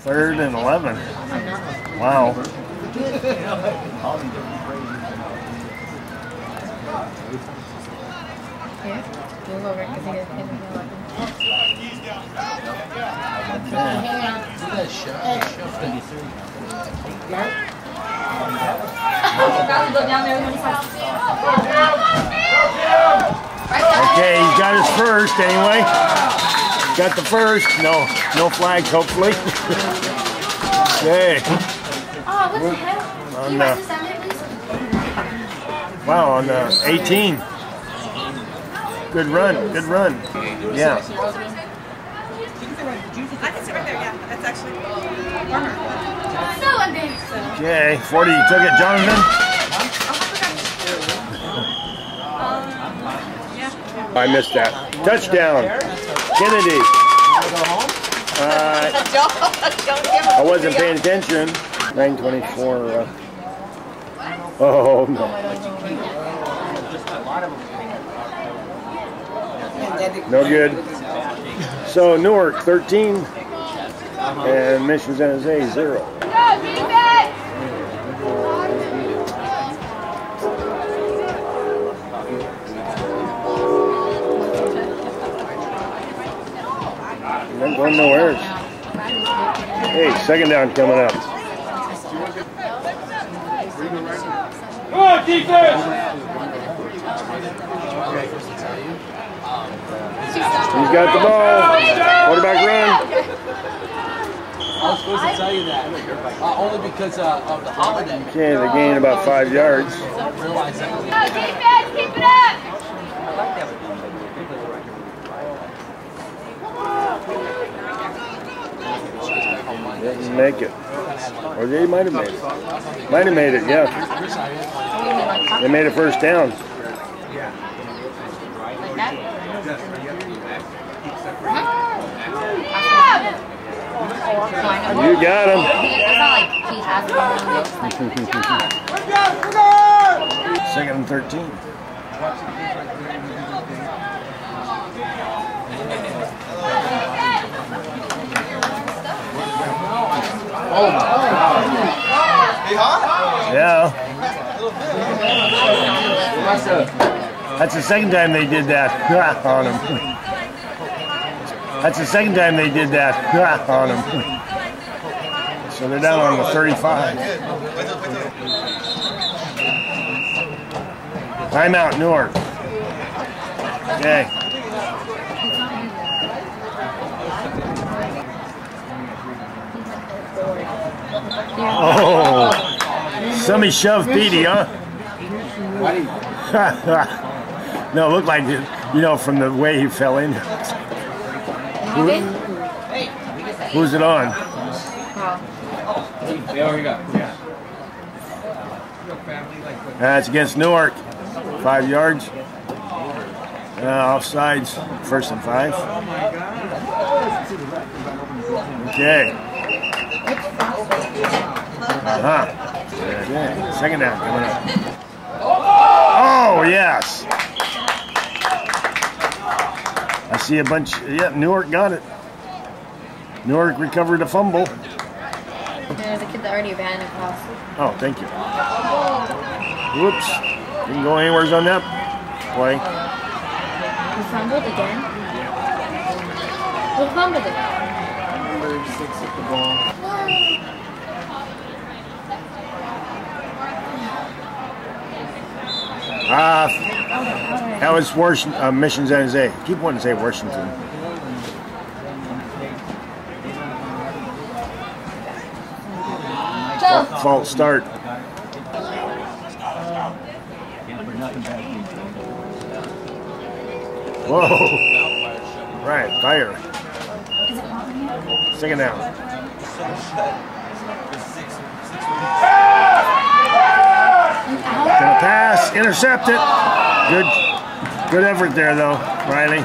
Third and 11. Wow. Okay, he's got his first anyway. Got the first. No, no flags, hopefully. okay. Oh, what the hell? Can you no. write this please? Wow, on uh, 18. Good run, good run. Yeah. I can sit right there, yeah. That's actually warmer. Okay, 40, you took it, Jonathan? I missed that. Touchdown. Kennedy. Uh, Don't give I wasn't paying attention. 924. Uh, oh, no. No good. So Newark 13 and Mission San Jose 0. Not going nowhere. Hey, second down coming up. Come on, defense! He's got the ball. Quarterback run. I was supposed to tell you that. Uh, only because uh, of the holiday. Okay, they gained about five yards. didn't make it. Or they might have made it. Might have made it, yeah. They made it first down. You got him. Second and 13. Yeah. That's the second time they did that on him. That's the second time they did that on him. So they're down on the 35. Timeout, Newark. Okay. Oh, somebody shoved Petey, huh? no, it looked like you know, from the way he fell in. Who, who's it on? That's against Newark. Five yards. Uh, offsides. First and five. Okay. Uh-huh. Okay. Second down coming up. Oh, yes. I see a bunch. Yeah, Newark got it. Newark recovered a fumble. There's a kid that already ran across. Oh, thank you. Whoops. Didn't go anywhere on that play. He fumbled again. Who fumbled again? Number six at the ball. Ah, that was Washington, uh, Mission San Jose. Keep wanting to say Washington. Fa- False start. Whoa. Right, fire. Second down. Gonna pass, intercept it. Good, good effort there though, Riley.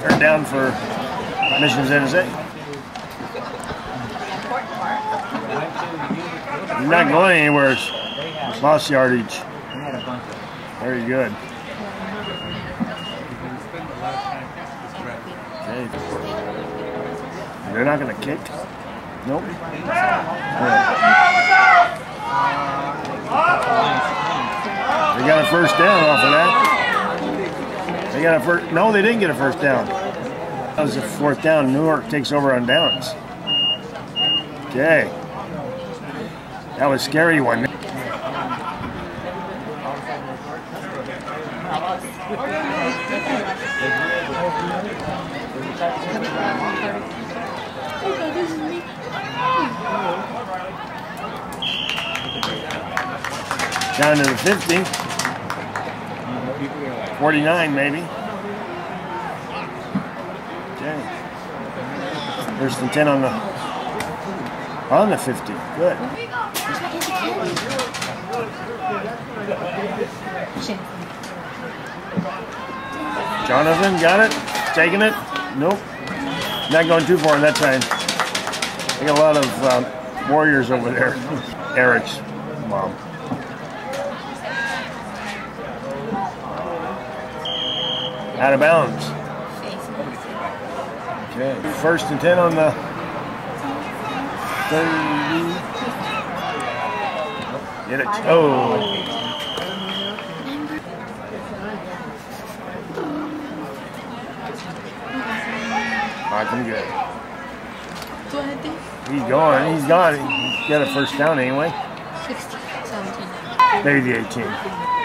Third down for San Jose. You're not going anywhere. It's lost yardage. Very good. Okay. They're not gonna kick. Nope. Yeah. They got a first down off of that. They got a first. No, they didn't get a first down. That was a fourth down. Newark takes over on downs. Okay. That was a scary one. Down to the 50. 49 maybe. Okay. First and 10 on the on the 50. Good. Jonathan got it. Taking it. Nope. Not going too far that time. They got a lot of um, warriors over there. Eric's mom. Out of bounds. Okay. First and 10 on the 30. Get it. Oh. Marking good. He's going. He's gone. He's got a first down anyway. 16, 17. Maybe the 18.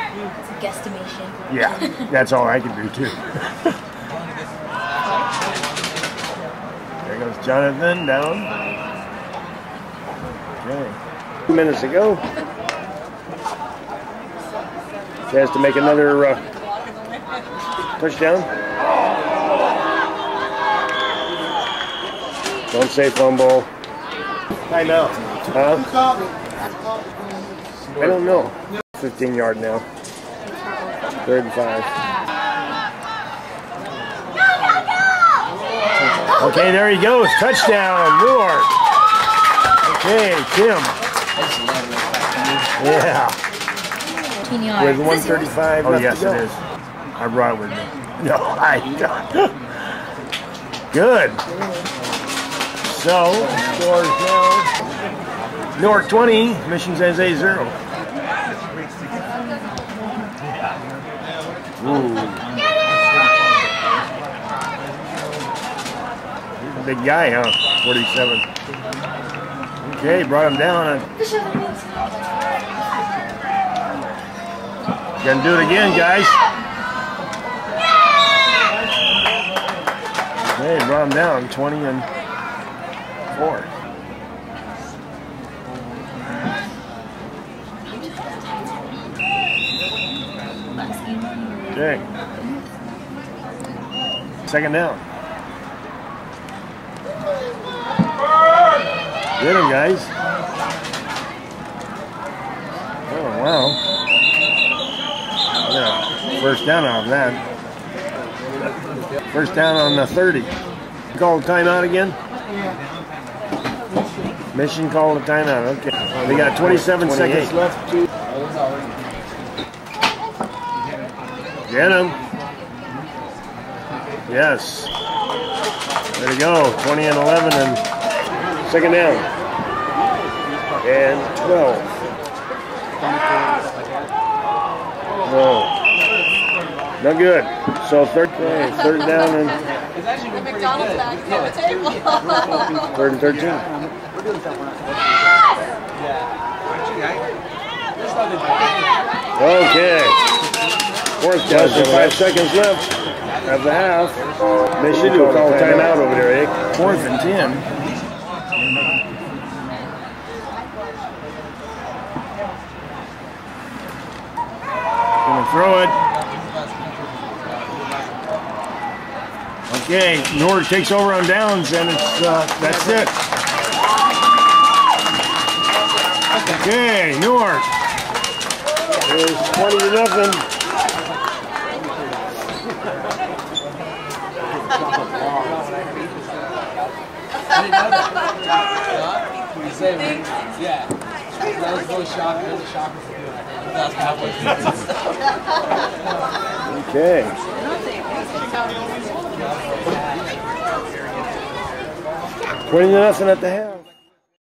It's guesstimation. Yeah, that's all I can do too. there goes Jonathan down. Okay. Two minutes ago. Chance to make another uh, touchdown. Don't say fumble. Timeout. Huh? I don't know. 15 yard now. Third and five. Okay, there he goes. Touchdown, Newark. Okay, Tim. Yeah, 15 with 135 Oh, yes, it is. I brought it with me. No, I don't. Good. So, scores now. Newark 20, Mission San Jose 0. Ooh. Big guy, huh? 47. Okay, brought him down. Gonna do it again, guys. Okay, brought him down 20 and 4. Second down. Get him, guys. Oh, wow. Yeah, first down on that. First down on the 30. Call timeout again? Mission called a timeout. Okay. We got 27 seconds left get him. Yes. There we go. 20 and 11 and second down. And 12. No. No good. So third, third down and actually been pretty good. Yeah. third and 13. Yeah. There's nothing Okay. Fourth down, so five seconds left of the half. Mission to call timeout over there, eh? Fourth and 10. Gonna throw it. Okay, Newark takes over on downs, and it's uh, that's it. Okay, Newark. It's 20 to nothing. Huh? You say, man? Yeah. That was really shocking. That was a shocker for you. Okay. Twenty nothing at the half.